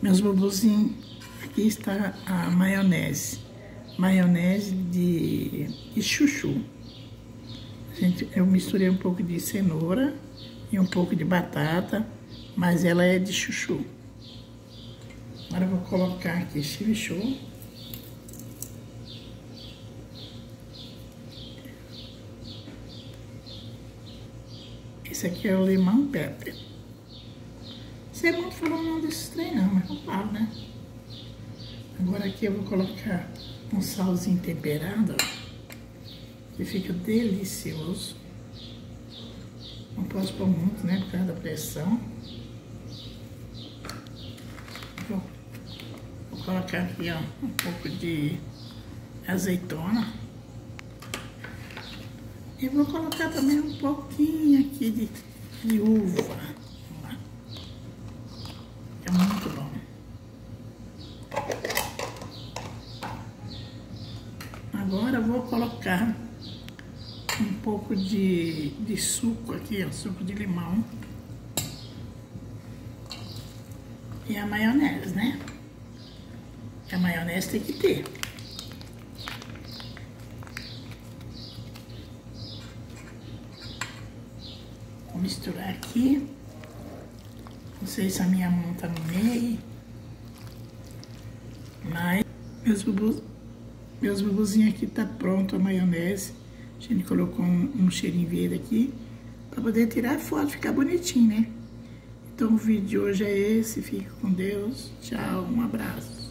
Meus bubuzinhos, aqui está a maionese. Maionese de, de chuchu. Gente, eu misturei um pouco de cenoura e um pouco de batata, mas ela é de chuchu. Agora eu vou colocar aqui chimichurri. Esse aqui é o limão pepper. Você não falou não desses trem não, né? Agora aqui eu vou colocar um salzinho temperado, que fica delicioso. Não posso pôr muito, né, por causa da pressão. Vou, vou colocar aqui, ó, um pouco de azeitona. E vou colocar também um pouquinho aqui de, de uva. É muito bom. Agora vou colocar um pouco de, de suco aqui, ó, suco de limão. E a maionese, né? A maionese tem que ter. Vou misturar aqui. Não sei se a minha mão tá no meio. Mas meus bubus, meus bubuzinhos aqui tá pronto a maionese. A gente colocou um, um cheirinho verde aqui para poder tirar foto, ficar bonitinho, né? Então o vídeo de hoje é esse. Fique com Deus. Tchau, um abraço.